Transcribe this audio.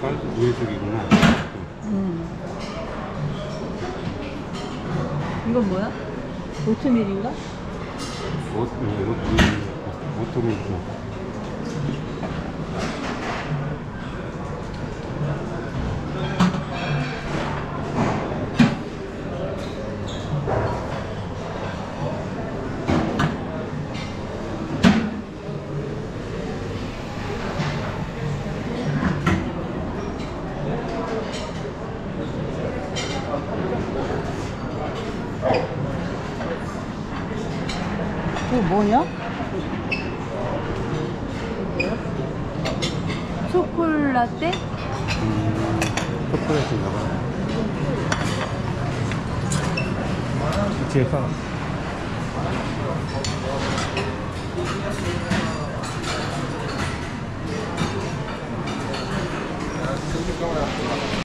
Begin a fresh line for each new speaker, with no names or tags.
쌀도 우유 쪽이구나. 음. 이건 뭐야? 오트밀인가?
오트밀, 오트밀, 오트밀.
그거 뭐냐? 초콜라떼?
음, 초콜릿인가 봐. 뒤에 사.